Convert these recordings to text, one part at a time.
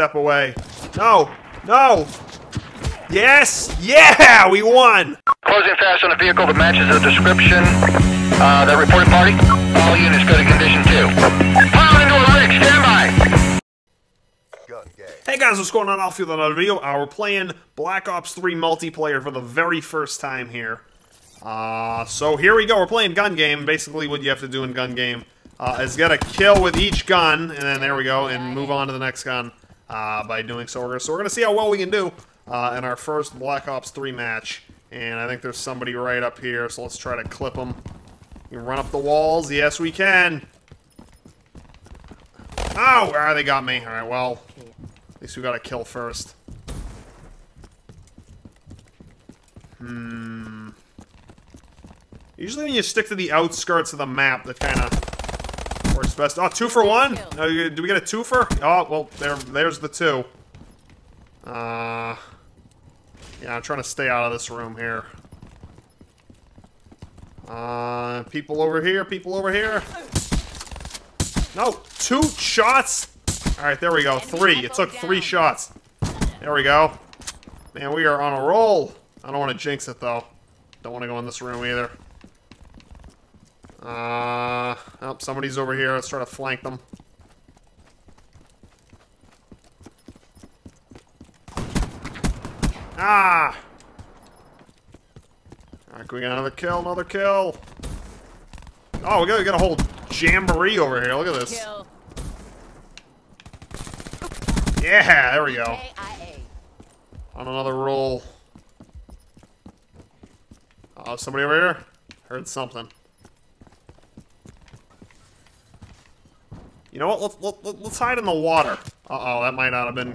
step away. No! No! Yes! Yeah! We won! Closing fast on a vehicle that matches the description. Uh, the reported party. All units go to condition two. Pile into a rig. Stand by. Hey guys, what's going on? Alfie with another video. Uh, we're playing Black Ops 3 multiplayer for the very first time here. Uh, so here we go. We're playing gun game. Basically, what you have to do in gun game uh, is get a kill with each gun, and then there we go, and move on to the next gun uh, by doing so. We're gonna, so we're gonna see how well we can do uh, in our first Black Ops 3 match. And I think there's somebody right up here, so let's try to clip him. You run up the walls. Yes, we can. Oh, ah, they got me. All right, well, at least we got a kill first. Hmm. Usually when you stick to the outskirts of the map, that kind of best. Oh, two for one? Oh, do we get a twofer? Oh, well, there, there's the two. Uh, yeah, I'm trying to stay out of this room here. Uh, people over here, people over here. No, two shots. All right, there we go. Three. It took three shots. There we go. Man, we are on a roll. I don't want to jinx it, though. Don't want to go in this room either. Uh, oh, somebody's over here. Let's try to flank them. Ah! Alright, can we get another kill? Another kill! Oh, we got, we got a whole jamboree over here. Look at this. Yeah, there we go. On another roll. Oh, somebody over here? Heard something. You know what? Let's, let, let's hide in the water. Uh-oh, that might not have been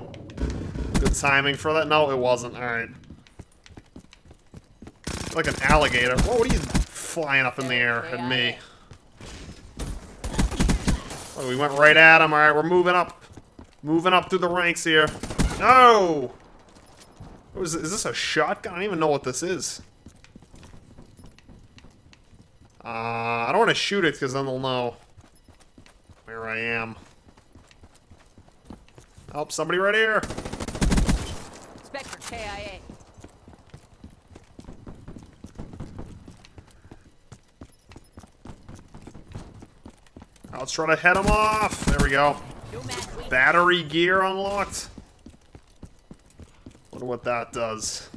good timing for that. No, it wasn't. Alright. Like an alligator. Whoa, what are you flying up in the air at me? Oh, we went right at him. Alright, we're moving up. Moving up through the ranks here. No! Is, is this a shotgun? I don't even know what this is. Uh, I don't want to shoot it because then they'll know where I am. Oh, somebody right here. Spectre KIA. Let's try to head him off. There we go. Battery gear unlocked. Wonder what that does.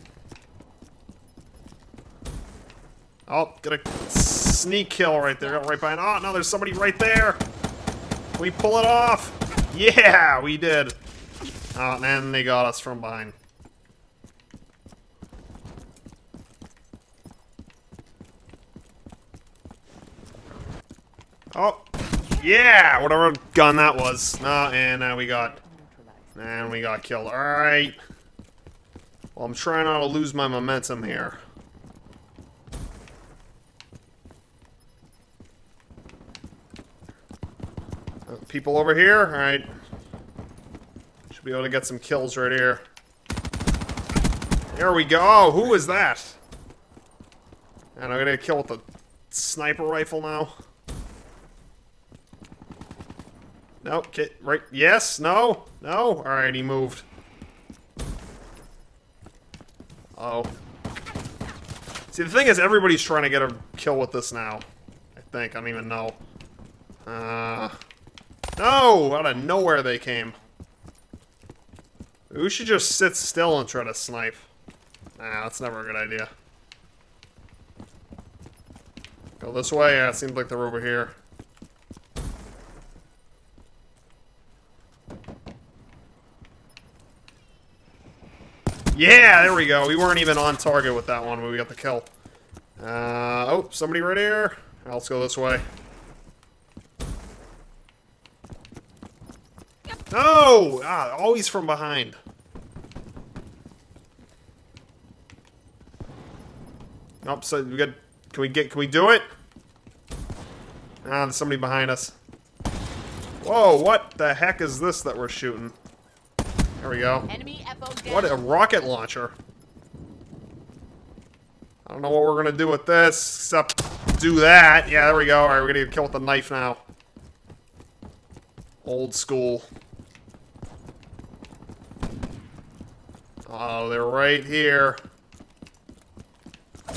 Oh, got a sneak kill right there. Right behind. Oh, no, there's somebody right there. We pull it off? Yeah, we did. Oh, and they got us from behind. Oh, yeah, whatever gun that was. No, and now we got, and we got killed. All right. Well, I'm trying not to lose my momentum here. People over here? Alright. Should be able to get some kills right here. There we go. Oh, who is that? And I'm gonna kill with the sniper rifle now. No, okay, right. Yes, no, no. Alright, he moved. Uh oh. See, the thing is, everybody's trying to get a kill with this now. I think. I don't even know. Uh... No! Out of nowhere they came. We should just sit still and try to snipe. Nah, that's never a good idea. Go this way? Yeah, it seems like they're over here. Yeah, there we go. We weren't even on target with that one, but we got the kill. Uh, oh, somebody right here. Let's go this way. No! Ah, always from behind. Nope, so we got... Can we get... Can we do it? Ah, there's somebody behind us. Whoa, what the heck is this that we're shooting? There we go. What a rocket launcher. I don't know what we're gonna do with this, except do that. Yeah, there we go. Alright, we're gonna get killed with a knife now. Old school. Oh, they're right here.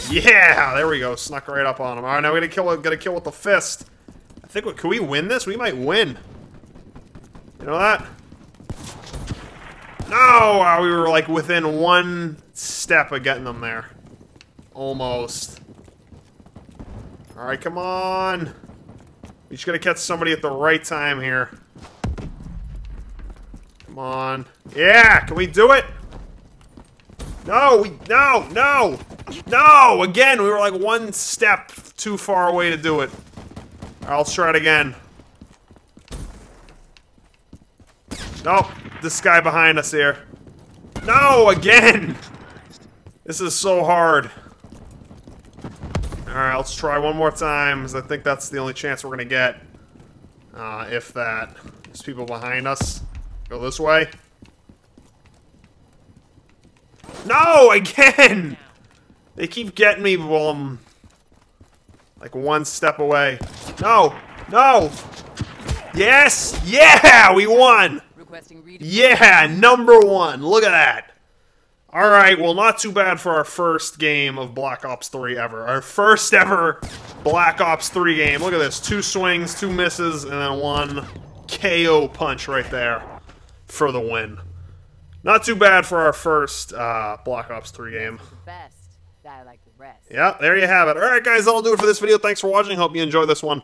Yeah, there we go. Snuck right up on him. All right, now we gotta kill. Gotta kill with the fist. I think. We, can we win this? We might win. You know that? No, uh, we were like within one step of getting them there. Almost. All right, come on. We just gotta catch somebody at the right time here. Come on. Yeah, can we do it? No, we, no, no, no! Again, we were like one step too far away to do it. Let's try it again. Nope, this guy behind us here. No, again! This is so hard. Alright, let's try one more time, because I think that's the only chance we're gonna get. Uh, if that. There's people behind us. Go this way. No, again! They keep getting me while I'm um, like one step away. No! No! Yes! Yeah! We won! Yeah! Number one! Look at that! Alright, well not too bad for our first game of Black Ops 3 ever. Our first ever Black Ops 3 game. Look at this. Two swings, two misses, and then one KO punch right there for the win. Not too bad for our first uh, Black Ops 3 game. Best. Die like the rest. Yeah, there you have it. Alright guys, that'll do it for this video. Thanks for watching. Hope you enjoyed this one.